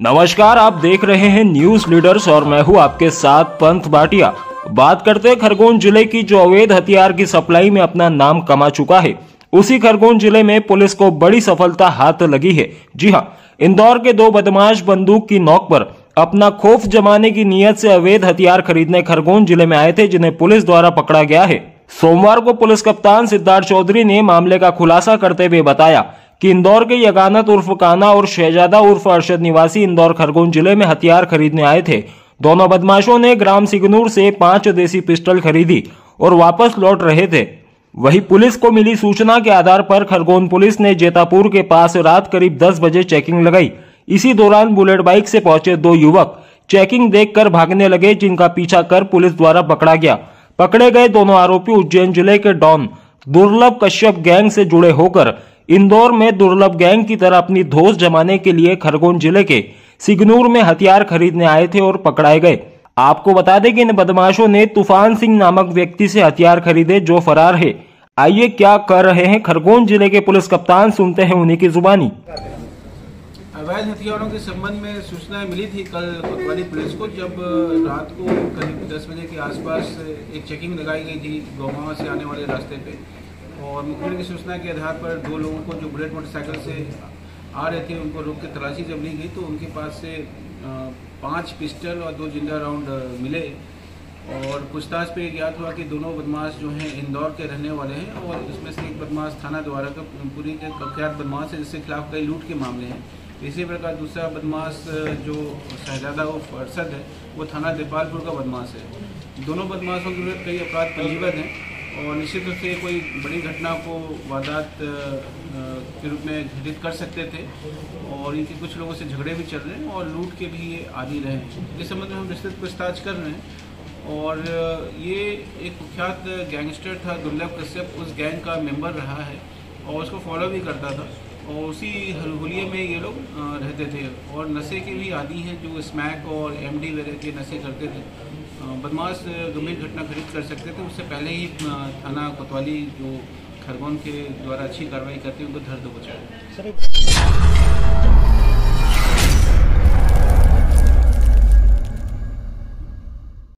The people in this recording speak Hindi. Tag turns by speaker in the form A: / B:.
A: नमस्कार, आप देख रहे हैं न्यूज़ लीडर्स और मैं हूँ आपके साथ पंथ भाटिया। बात करते हैं खरगोन ज़िले की जो अवैध हथियार की सप्लाई में अपना नाम कमा चुका है। उसी खरगोन ज़िले में पुलिस को बड़ी सफलता हाथ लगी है। जी हाँ, इंदौर के दो बदमाश बंदूक की नोक पर अपना खौफ जमाने की नीयत से अवैध हथियार खरीदने खरगोन ज़िले में आए थे, जिन्हें पुलिस द्वारा पकड़ा गया है। सोमवार को पुलिस कप्तान सिद्धार्थ चौधरी ने मामले का खुलासा करते हुए बताया कि इंदौर के यगानत उर्फ़ काना और शहजादा उर्फ़ अरशद निवासी इंदौर खरगोन ज़िले में हथियार खरीदने आए थे। दोनों बदमाशों ने ग्राम सिगनूर से पाँच देसी पिस्टल खरीदी और वापस लौट रहे थे। वही पुलिस को मिली सूचना के आधार पर खरगोन पुलिस ने जेतापुर के पास रात करीब 10 बजे चेकिंग लगाई। इसी दौरान बुलेट बाइक से पहुँचे दो युवक। चेकिंग देखकर भागने लगे, जिनका पीछा कर पुलिस द्वारा पकड़ा गया। पकड़े गए दोनों आरोपी उज्जैन ज़िले के डॉन। दुर्लभ कश्यप गैंग से जुड़े होकर इंदौर में दुर्लभ गैंग की तरह अपनी धोस जमाने के लिए खरगोन ज़िले के सिगनूर में हथियार खरीदने आए थे और पकड़ाए गए। आपको बता दें कि इन बदमाशों ने तूफ़ान सिंह नामक व्यक्ति से हथियार खरीदे जो फरार है। आइए क्या कर रहे हैं? खरगोन ज़िले के पुलिस कप्तान सुनते हैं उन्हीं की जुबानी।
B: अवैध हथियारों के संबंध में सूचना मिली थी कल कोतवाली पुलिस को, जब रात को करीब दस बजे के आसपास एक चेकिंग लगाई गई थी गौगावा से आने वाले रास्ते पे। और मुखबिर की सूचना के आधार पर दो लोगों को जो बुलेट मोटरसाइकिल से आ रहे थे, उनको रोक के तलाशी जब ली गई तो उनके पास से पाँच पिस्टल और दो ज़िंदा राउंड मिले। और पूछताछ पे ज्ञात हुआ कि दोनों बदमाश जो हैं इंदौर के रहने वाले हैं और इसमें से एक बदमाश थाना द्वारा का, पूरी के प्रख्यात बदमाश है जिसके खिलाफ कई लूट के मामले हैं। इसी प्रकार दूसरा बदमाश जो शहजादा उर्फ़ अरसद है, वो थाना देपालपुर का बदमाश है। दोनों बदमाशों के विरुद्ध कई अपराध पंजीबद्ध हैं। और निश्चित रूप से कोई बड़ी घटना को वारदात के रूप में घटित कर सकते थे और इनके कुछ लोगों से झगड़े भी चल रहे हैं और लूट के भी ये आदि रहे हैं। इस संबंध में हम विस्तृत पूछताछ कर रहे हैं और ये एक कुख्यात गैंगस्टर था, दुर्लभ कश्यप, उस गैंग का मेंबर रहा है और उसको फॉलो भी करता था और उसी हलहुलिये में ये लोग रहते थे और नशे के भी आदि हैं जो स्मैक और एमडी वगैरह के नशे करते थे। बदमाश गंभीर घटना खरीद कर सकते थे। उससे पहले ही थाना कोतवाली जो खरगोन के द्वारा अच्छी कार्रवाई करते हैं, उनको धर दो बचाया